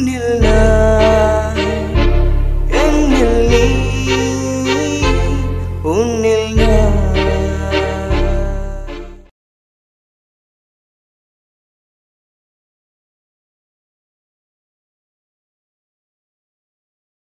nila